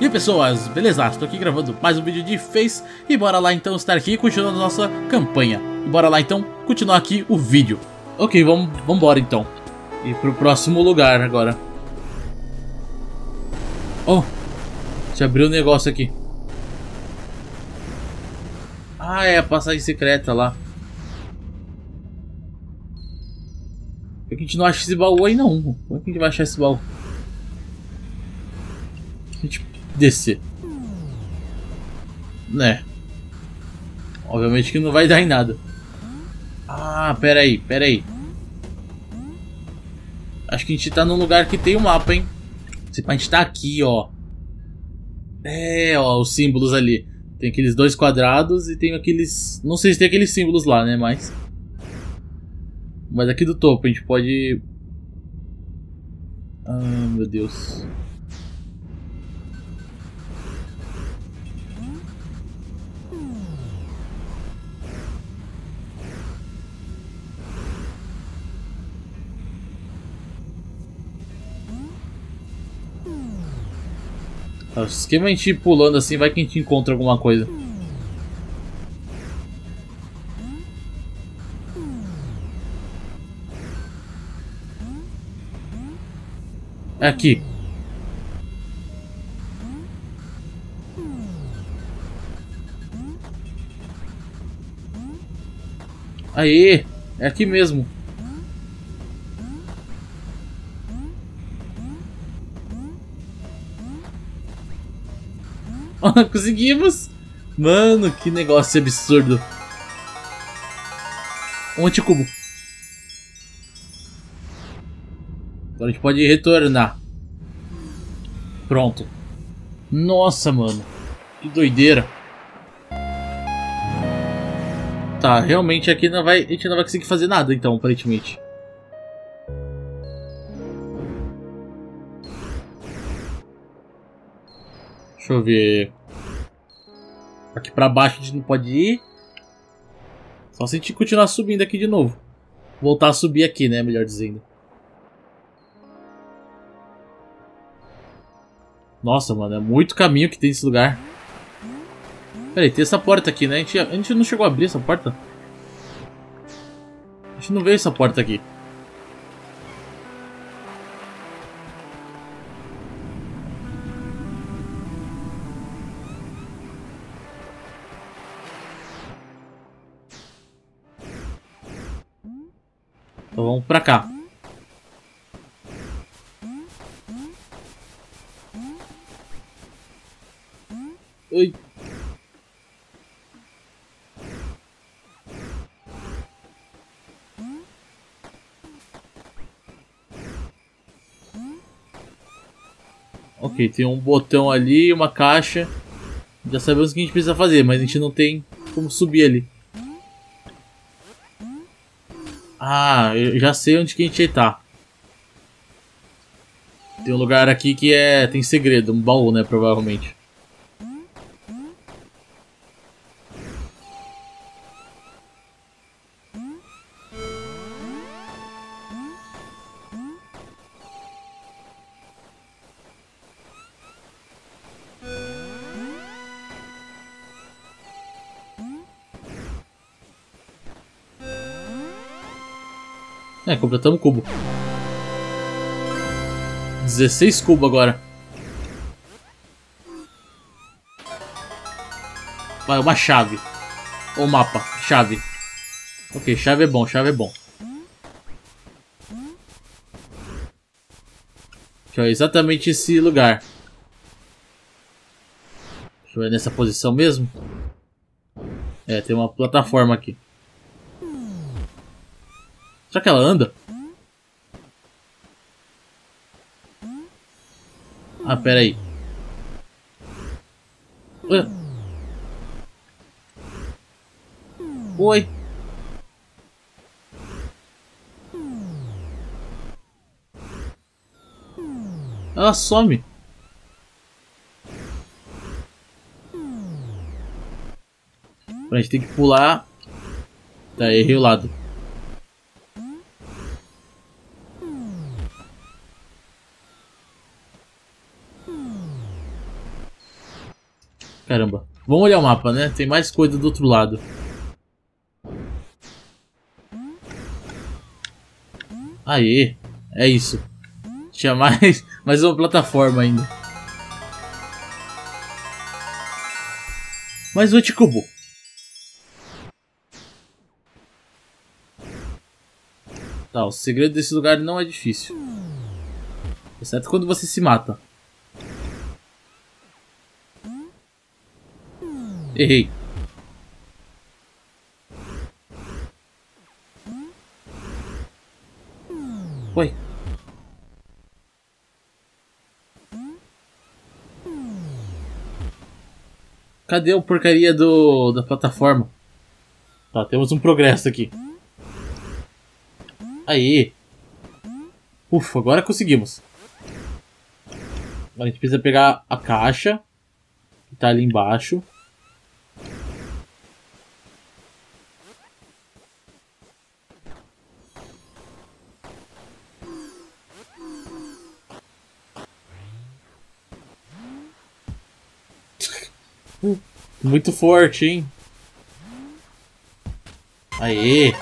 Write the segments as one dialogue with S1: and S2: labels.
S1: E aí pessoas, beleza? Estou aqui gravando mais um vídeo de Face e bora lá então estar aqui continuando nossa campanha. Bora lá então continuar aqui o vídeo. Ok, vamos embora então. E pro próximo lugar agora. Oh, se abriu um negócio aqui. Ah, é a passagem secreta lá. Por que a gente não acha esse baú aí não? Como é que a gente vai achar esse baú? A gente descer. Né. Obviamente que não vai dar em nada. Ah, pera aí, pera aí. Acho que a gente tá num lugar que tem um mapa, hein? A gente tá aqui, ó. É, ó, os símbolos ali. Tem aqueles dois quadrados e tem aqueles... Não sei se tem aqueles símbolos lá, né, mas... Mas aqui do topo a gente pode... Ah, meu Deus. O esquema é a gente ir pulando assim, vai que a gente encontra alguma coisa. É aqui. Aê! É aqui mesmo. Conseguimos! Mano, que negócio absurdo. Um anticubo. Agora a gente pode retornar. Pronto. Nossa, mano. Que doideira. Tá, realmente aqui não vai, a gente não vai conseguir fazer nada então, aparentemente. Deixa eu ver. Aqui pra baixo a gente não pode ir. Só se a gente continuar subindo aqui de novo. Voltar a subir aqui, né? Melhor dizendo. Nossa, mano, é muito caminho que tem nesse lugar. Pera aí, tem essa porta aqui, né? A gente, a gente não chegou a abrir essa porta. A gente não veio essa porta aqui. Então vamos pra cá. Oi. Ok, tem um botão ali, uma caixa. Já sabemos o que a gente precisa fazer, mas a gente não tem como subir ali. Ah, eu já sei onde que a gente tá. Tem um lugar aqui que é. tem segredo, um baú, né? Provavelmente. É, completamos o cubo. 16 cubos agora. Vai, uma chave. Ou mapa, chave. Ok, chave é bom, chave é bom. Eu ver exatamente esse lugar. Deixa eu ver nessa posição mesmo. É, tem uma plataforma aqui. Será que ela anda? Ah, pera aí. Oi. Ela some. A gente tem que pular. Tá, errei o lado. Caramba. Vamos olhar o mapa, né? Tem mais coisa do outro lado. Aê, é isso. Tinha mais, mais uma plataforma ainda. Mais um anticubo. Tá, o segredo desse lugar não é difícil. Exceto quando você se mata. Errei. Oi. Cadê o porcaria do da plataforma? Tá, temos um progresso aqui. Aí. Ufa, agora conseguimos. Agora a gente precisa pegar a caixa. Que tá ali embaixo. Muito forte, hein? Aê!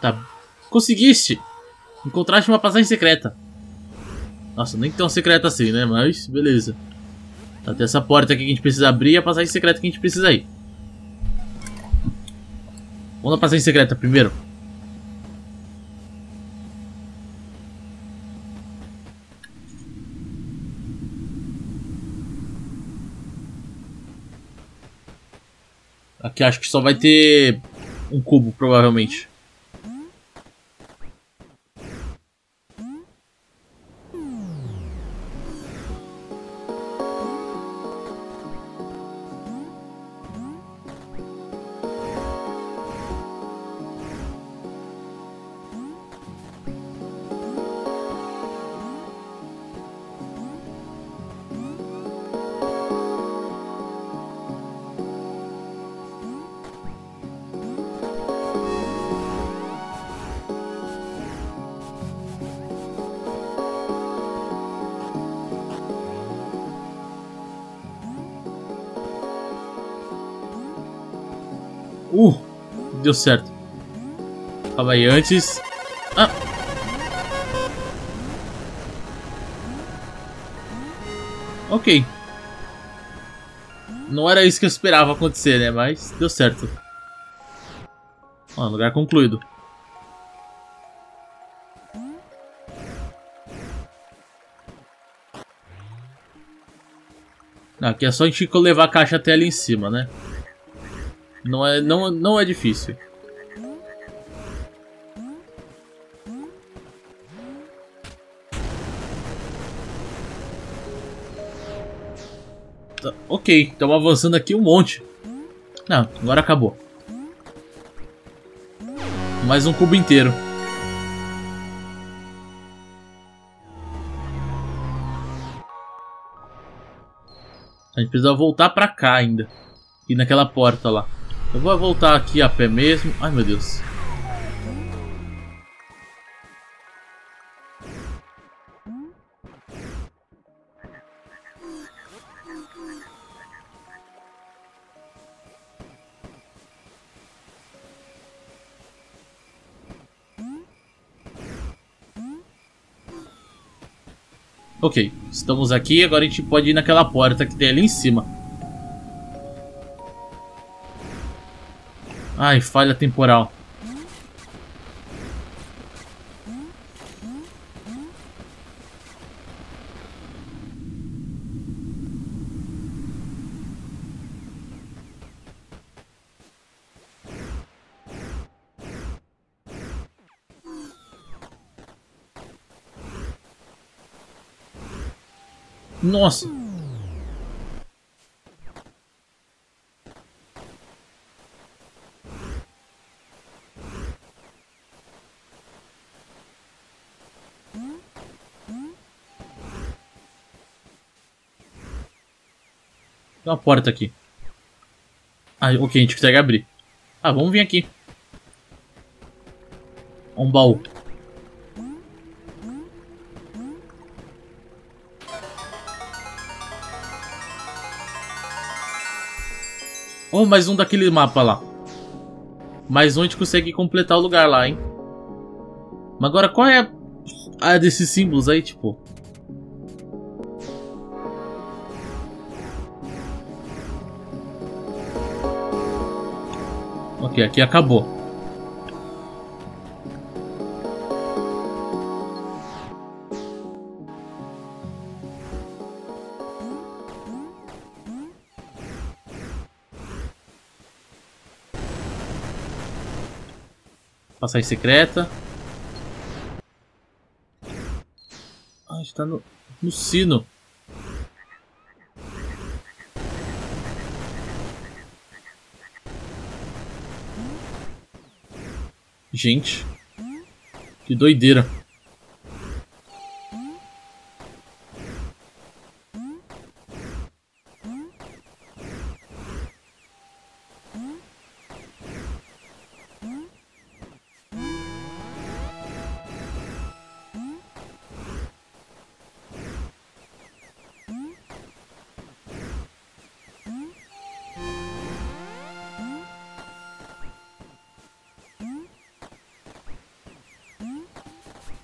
S1: Tá. Conseguiste! Encontraste uma passagem secreta. Nossa, nem tão secreta assim, né? Mas, beleza. Tá, tem essa porta aqui que a gente precisa abrir e a passagem secreta que a gente precisa ir. Vamos na passagem secreta primeiro. Aqui acho que só vai ter um cubo, provavelmente. Deu certo. Calma aí, antes... Ah! Ok. Não era isso que eu esperava acontecer, né? Mas deu certo. Ó, lugar concluído. Aqui é só a gente levar a caixa até ali em cima, né? Não é, não, não é difícil. Tá, ok, estamos avançando aqui um monte. Não, agora acabou. Mais um cubo inteiro. A gente precisa voltar pra cá ainda. E naquela porta lá. Eu vou voltar aqui a pé mesmo. Ai meu Deus. Ok, estamos aqui, agora a gente pode ir naquela porta que tem ali em cima. Ai, falha temporal. Nossa! Tem uma porta aqui. Ah, ok, a gente consegue abrir. Ah, vamos vir aqui. Um baú. Oh, mais um daquele mapa lá. Mais um a gente consegue completar o lugar lá, hein? Mas agora qual é a desses símbolos aí, tipo? Ok, aqui acabou. Passagem secreta. Ah, está no, no sino. Gente, que doideira.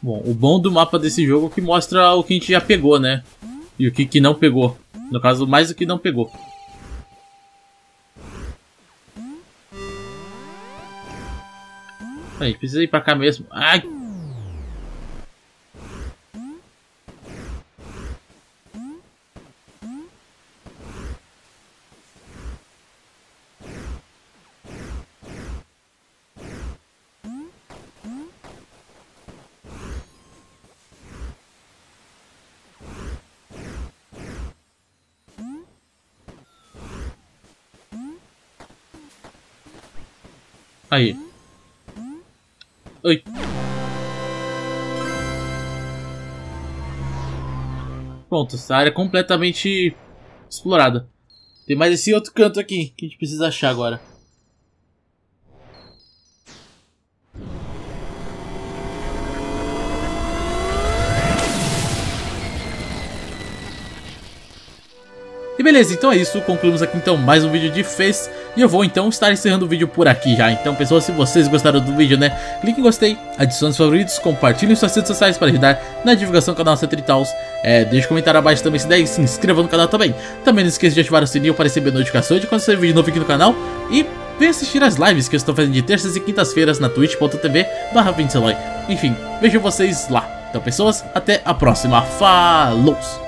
S1: Bom, o bom do mapa desse jogo é que mostra o que a gente já pegou, né? E o que, que não pegou. No caso, mais o que não pegou. Aí, precisa ir pra cá mesmo. Ai! Aí. Oi. Pronto, essa área é completamente explorada. Tem mais esse outro canto aqui que a gente precisa achar agora. E beleza, então é isso, concluímos aqui então mais um vídeo de Face E eu vou então estar encerrando o vídeo por aqui já. Então pessoal, se vocês gostaram do vídeo, né, clique em gostei, adicione os favoritos, compartilhem suas redes sociais para ajudar na divulgação do canal Cetritaus é, Deixe um comentário abaixo também se der e se inscreva no canal também. Também não esqueça de ativar o sininho para receber notificações de quando sair vídeo novo aqui no canal. E venha assistir as lives que eu estou fazendo de terças e quintas-feiras na twitch.tv barra Enfim, vejo vocês lá. Então pessoas, até a próxima, falou!